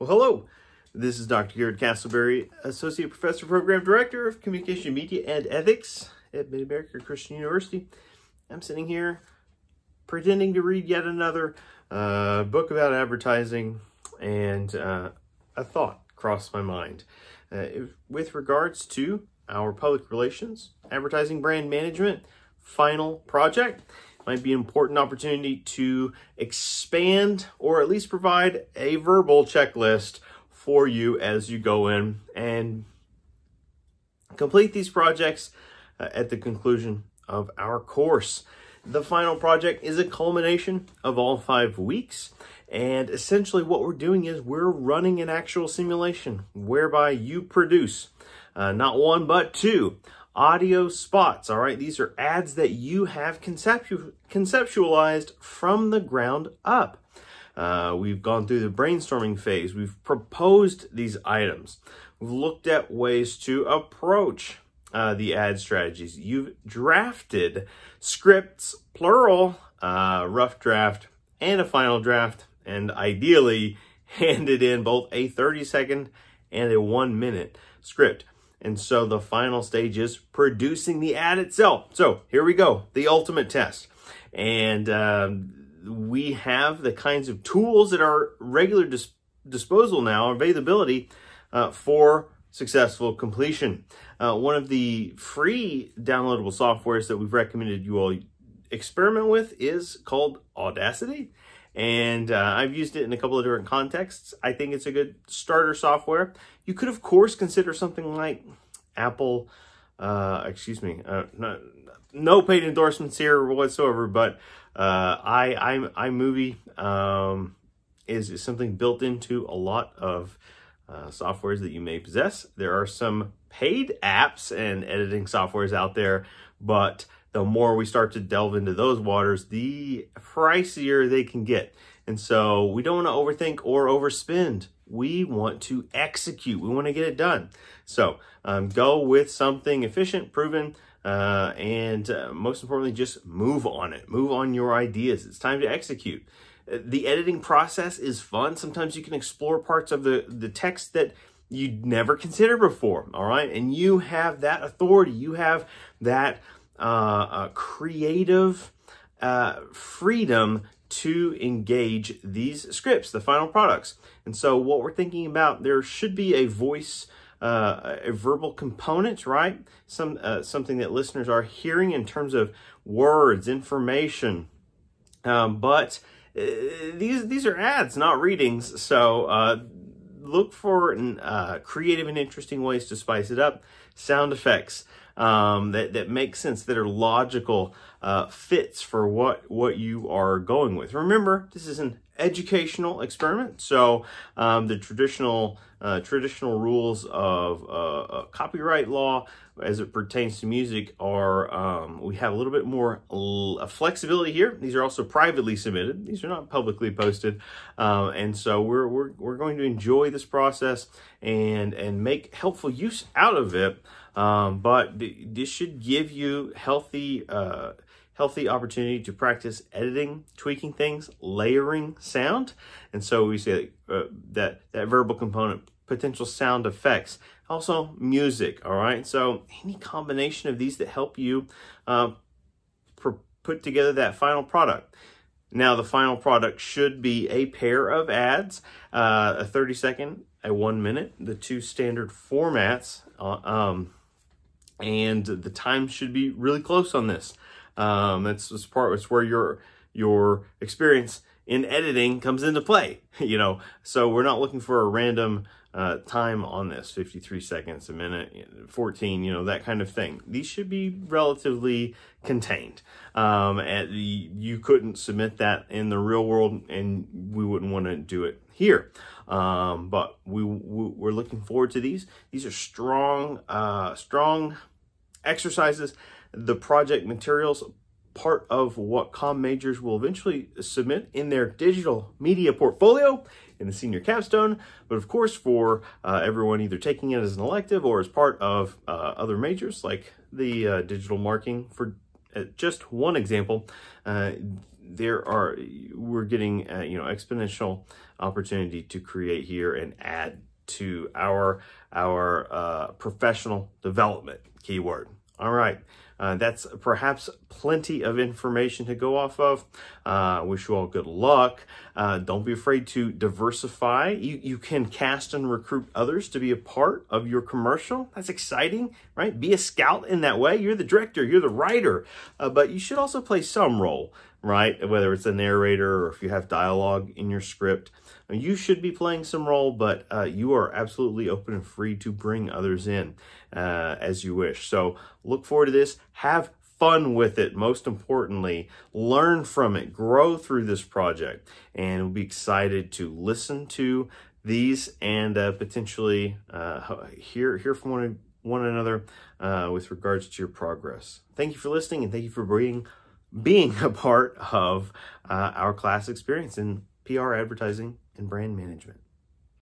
Well, hello. This is Dr. Garret Castleberry, Associate Professor, Program Director of Communication, Media, and Ethics at Mid-America Christian University. I'm sitting here pretending to read yet another uh, book about advertising, and uh, a thought crossed my mind uh, with regards to our public relations, advertising brand management, final project might be an important opportunity to expand or at least provide a verbal checklist for you as you go in and complete these projects uh, at the conclusion of our course. The final project is a culmination of all five weeks. And essentially what we're doing is we're running an actual simulation whereby you produce uh, not one, but two audio spots. All right, these are ads that you have conceptu conceptualized from the ground up. Uh, we've gone through the brainstorming phase. We've proposed these items. We've looked at ways to approach uh, the ad strategies. You've drafted scripts, plural, uh, rough draft, and a final draft, and ideally handed in both a 30 second and a one minute script. And so the final stage is producing the ad itself. So here we go, the ultimate test. And um, we have the kinds of tools at our regular dis disposal now, availability uh, for successful completion. Uh, one of the free downloadable softwares that we've recommended you all experiment with is called Audacity. And uh, I've used it in a couple of different contexts. I think it's a good starter software. You could, of course, consider something like Apple, uh, excuse me, uh, no paid endorsements here whatsoever, but uh, I, I, iMovie um, is, is something built into a lot of uh, softwares that you may possess. There are some paid apps and editing softwares out there, but the more we start to delve into those waters, the pricier they can get. And so we don't want to overthink or overspend. We want to execute. We want to get it done. So um, go with something efficient, proven, uh, and uh, most importantly, just move on it. Move on your ideas. It's time to execute. Uh, the editing process is fun. Sometimes you can explore parts of the, the text that you'd never considered before, all right? And you have that authority. You have that uh, creative uh, freedom to engage these scripts, the final products. And so what we're thinking about, there should be a voice, uh, a verbal component, right? Some uh, Something that listeners are hearing in terms of words, information. Um, but uh, these, these are ads, not readings. So uh, look for uh, creative and interesting ways to spice it up. Sound effects um, that, that make sense, that are logical uh, fits for what, what you are going with. Remember, this is an educational experiment, so um, the traditional uh, traditional rules of uh, uh copyright law as it pertains to music are um, we have a little bit more flexibility here. These are also privately submitted. These are not publicly posted, uh, and so we're, we're we're going to enjoy this process and and make helpful use out of it. Um, but this should give you healthy, uh, healthy opportunity to practice editing, tweaking things, layering sound. And so we say uh, that, that verbal component, potential sound effects, also music, all right? So any combination of these that help you uh, put together that final product. Now, the final product should be a pair of ads, uh, a 30 second, a one minute, the two standard formats. Uh, um, and the time should be really close on this. Um, that's, that's part, it's where your, your experience in editing comes into play, you know, so we're not looking for a random uh, time on this, 53 seconds, a minute, 14, you know, that kind of thing. These should be relatively contained. Um, and you couldn't submit that in the real world and we wouldn't want to do it here. Um, but we, we're looking forward to these. These are strong, uh, strong exercises. The project materials part of what com majors will eventually submit in their digital media portfolio in the senior capstone. But of course, for uh, everyone either taking it as an elective or as part of uh, other majors like the uh, digital marketing for uh, just one example, uh, there are we're getting uh, you know exponential opportunity to create here and add to our our professional development keyword. All right. Uh, that's perhaps plenty of information to go off of. Uh, wish you all good luck. Uh, don't be afraid to diversify. You, you can cast and recruit others to be a part of your commercial. That's exciting, right? Be a scout in that way. You're the director, you're the writer, uh, but you should also play some role, right? Whether it's a narrator or if you have dialogue in your script. You should be playing some role, but uh, you are absolutely open and free to bring others in uh, as you wish. So look forward to this. Have fun with it. Most importantly, learn from it, grow through this project, and we'll be excited to listen to these and uh, potentially uh, hear hear from one one another uh, with regards to your progress. Thank you for listening, and thank you for being being a part of uh, our class experience in PR advertising and brand management.